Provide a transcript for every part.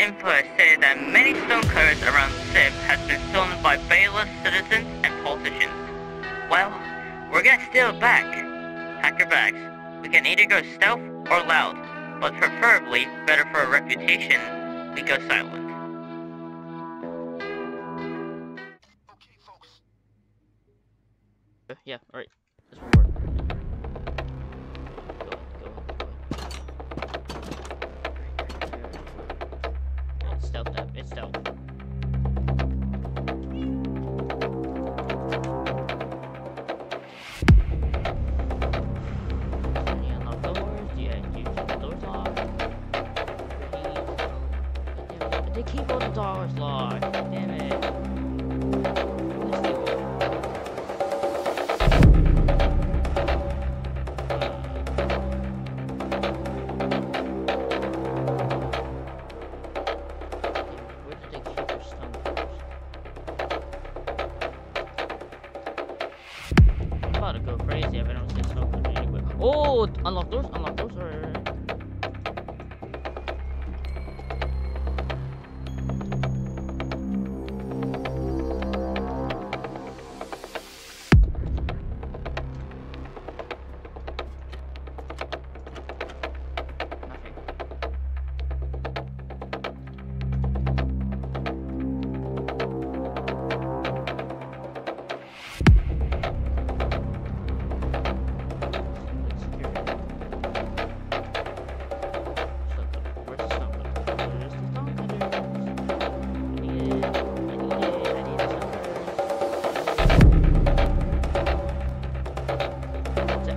Info has that many stonecutters around Civ has been stolen by Bailean citizens and politicians. Well, we're gonna steal it back. Pack your bags. We can either go stealth or loud, but preferably, better for our reputation, we go silent. Okay, Uh, Yeah, alright. Let's record. Go ahead, go ahead, go ahead. It's stealth up, it's stealth. Can you unlock doors? Do you, do you keep the doors locked? Pretty- Damn it, They keep all the doors locked. Damn it. About to go crazy if I don't anywhere. Oh, unlock doors, unlock doors. Alright, alright.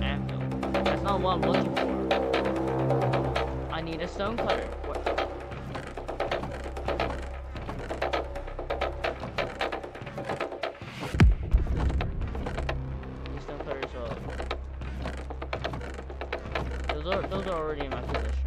Anvil. That's not what I'm looking for. I need a stone cutter. Those are those are already in my possession.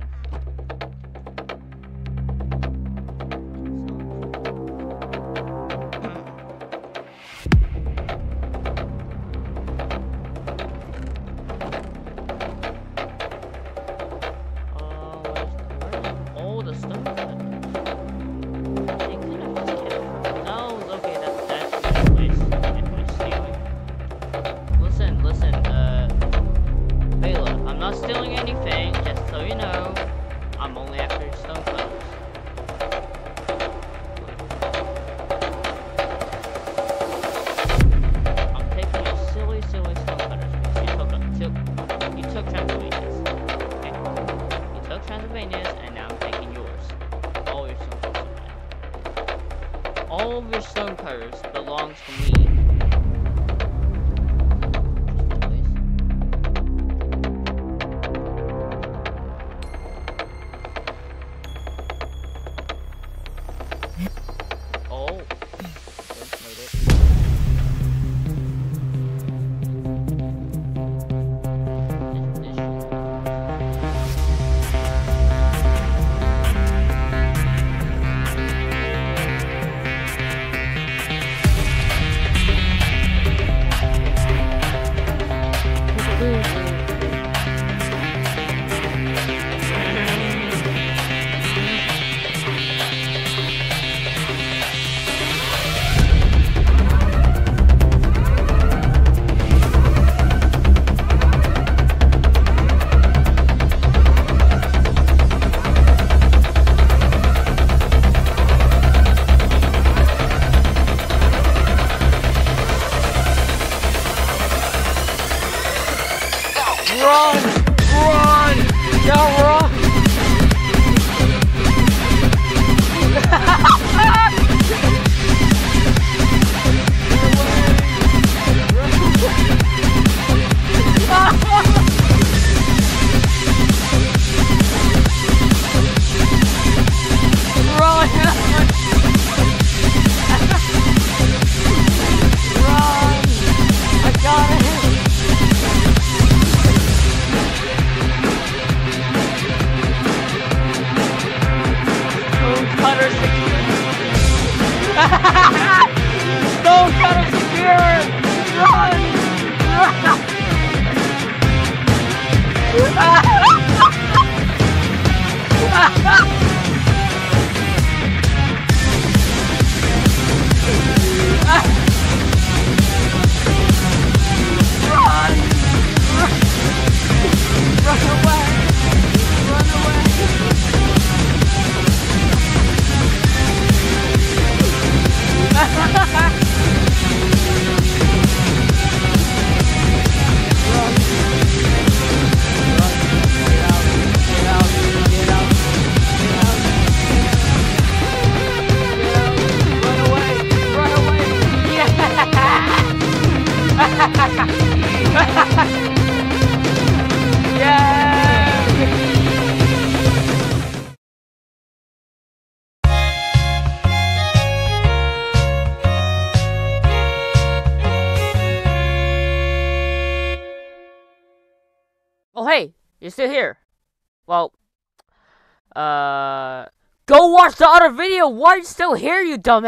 Cutters. All of your stone cutters belongs to me. Oh. 아. Hey, you're still here. Well, uh, go watch the other video. Why are you still here, you dumbass?